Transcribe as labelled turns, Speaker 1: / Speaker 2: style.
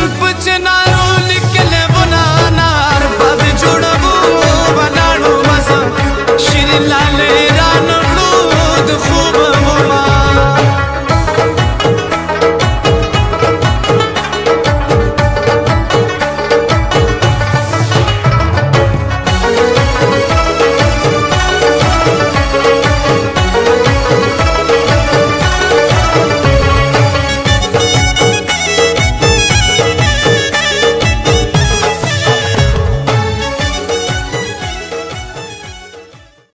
Speaker 1: put your ulpachana